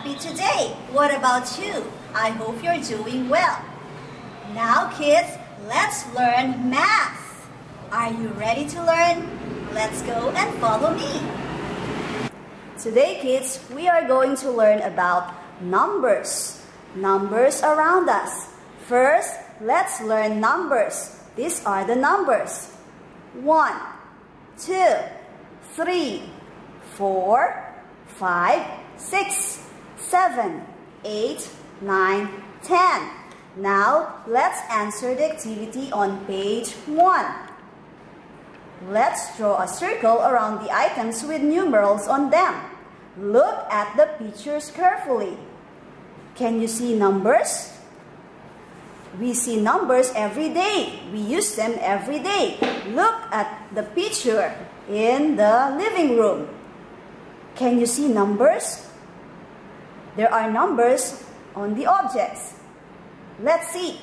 happy today. What about you? I hope you're doing well. Now kids, let's learn math. Are you ready to learn? Let's go and follow me. Today kids, we are going to learn about numbers. Numbers around us. First, let's learn numbers. These are the numbers. 1, 2, 3, 4, 5, 6, 7, 8, 9, 10. Now, let's answer the activity on page 1. Let's draw a circle around the items with numerals on them. Look at the pictures carefully. Can you see numbers? We see numbers every day. We use them every day. Look at the picture in the living room. Can you see numbers? There are numbers on the objects. Let's see.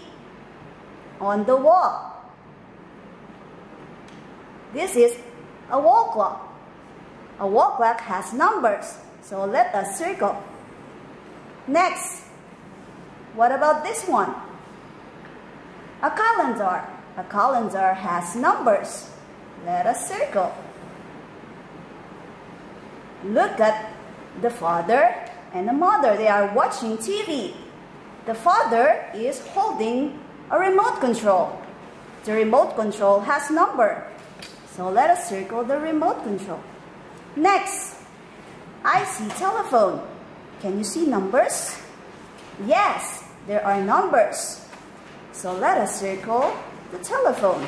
On the wall. This is a wall clock. A wall clock has numbers, so let us circle. Next, what about this one? A calendar. A calendar has numbers. Let us circle. Look at the father and the mother. They are watching TV. The father is holding a remote control. The remote control has number. So let us circle the remote control. Next, I see telephone. Can you see numbers? Yes, there are numbers. So let us circle the telephone.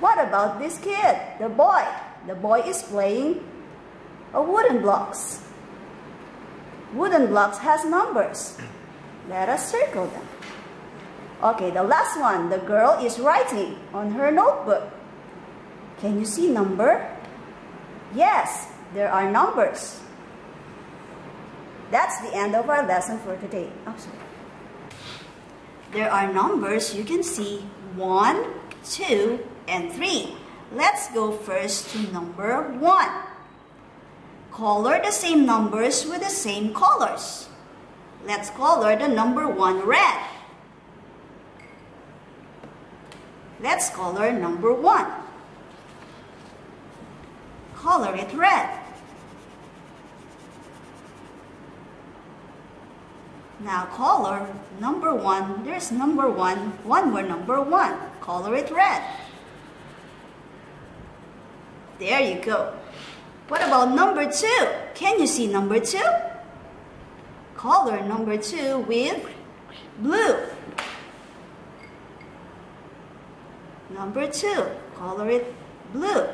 What about this kid, the boy? The boy is playing a wooden blocks. Wooden blocks has numbers. Let us circle them. Okay, the last one. The girl is writing on her notebook. Can you see number? Yes, there are numbers. That's the end of our lesson for today. Oh, there are numbers you can see 1, 2, and 3. Let's go first to number 1. Color the same numbers with the same colors. Let's color the number 1 red. Let's color number 1. Color it red. Now color number 1. There's number 1. One more number 1. Color it red. There you go. What about number two? Can you see number two? Color number two with blue. Number two, color it blue.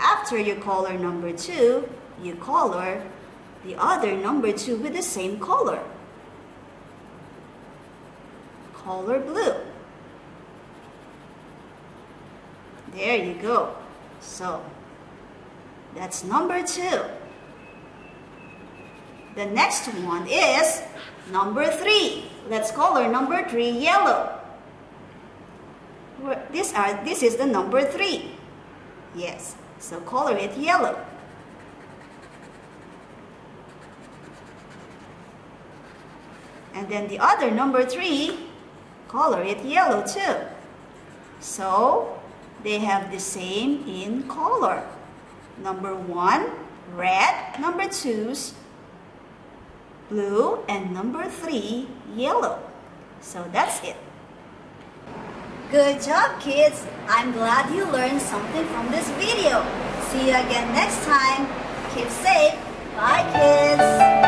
After you color number two, you color the other number two with the same color. Color blue. There you go. So, that's number two. The next one is number three. Let's color number three yellow. This, are, this is the number three. Yes, so color it yellow. And then the other number three, color it yellow too. So they have the same in color. Number one, red. Number two's blue. And number three, yellow. So that's it. Good job, kids! I'm glad you learned something from this video. See you again next time. Keep safe. Bye, kids.